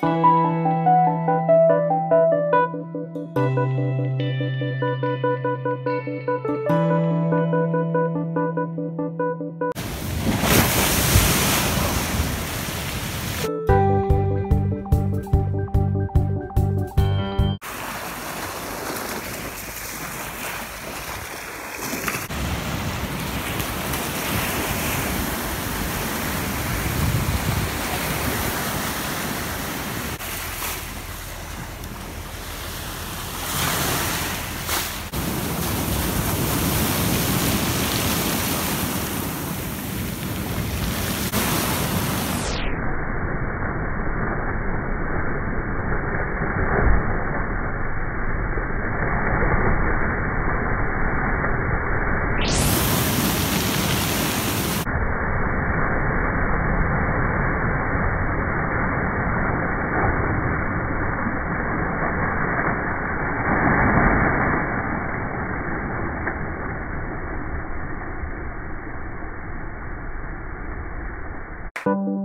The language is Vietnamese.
thank you. you